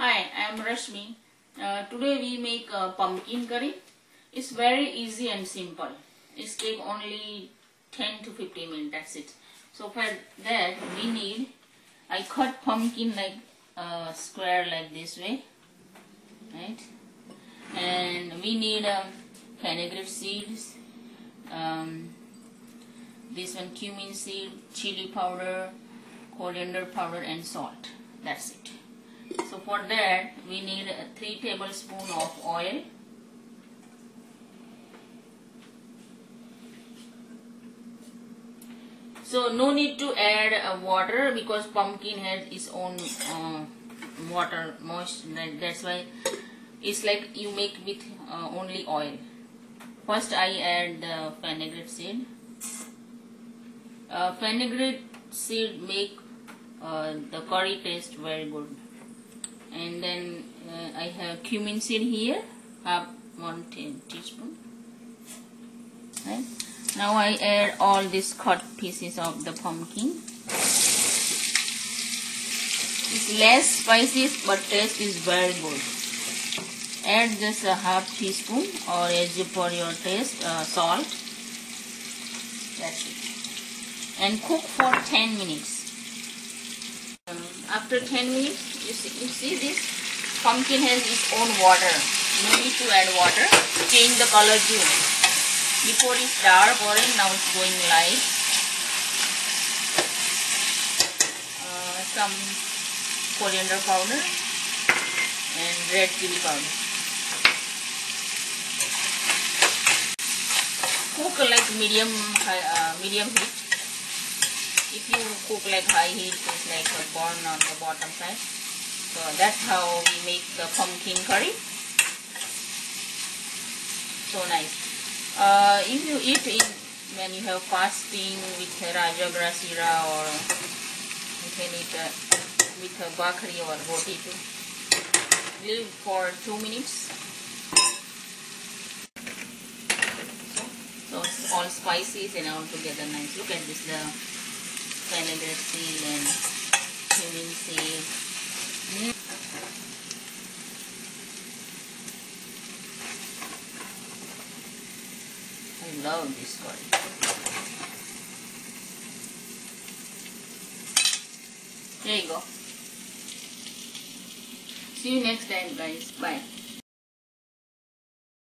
Hi, I am Rashmi. Uh, today we make a pumpkin curry. It's very easy and simple. It take only 10 to 15 minutes, that's it. So for that we need, I cut pumpkin like uh, square like this way, right? And we need um, fenugreek seeds, um, this one cumin seed, chili powder, coriander powder and salt. That's it. So for that we need 3 tablespoon of oil. So no need to add uh, water because pumpkin has its own uh, water moist. That's why it's like you make with uh, only oil. First I add the fenugreek seed. Uh, fenugreek seed make uh, the curry taste very good and then uh, I have cumin seed here half one teaspoon. Right? Now I add all these cut pieces of the pumpkin. It's less spicy but taste is very good. Add just a half teaspoon or as you per your taste uh, salt. That's it. And cook for 10 minutes. Um, after 10 minutes you see, you see this pumpkin has its own water. No need to add water. Change the color too. Before it's dark orange, now it's going light. Uh, some coriander powder and red chili powder. Cook like medium uh, medium heat. If you cook like high heat, it's like a burn on the bottom side. So that's how we make the pumpkin curry. So nice. Uh, if you eat it when you have fasting with Rajagrasira or you can eat uh, with a bakri or roti too. Leave for two minutes. So it's all spices and all together nice. Look at this the fenugreek seed and cumin seed I love this curry. There you go. See you next time guys. Bye.